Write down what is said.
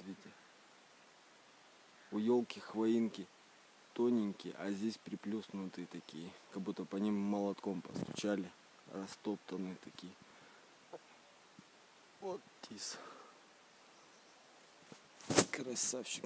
смотрите. У елки хвоинки тоненькие, а здесь приплюснутые такие. Как будто по ним молотком постучали. Растоптанные такие. Вот тис. Красавчик.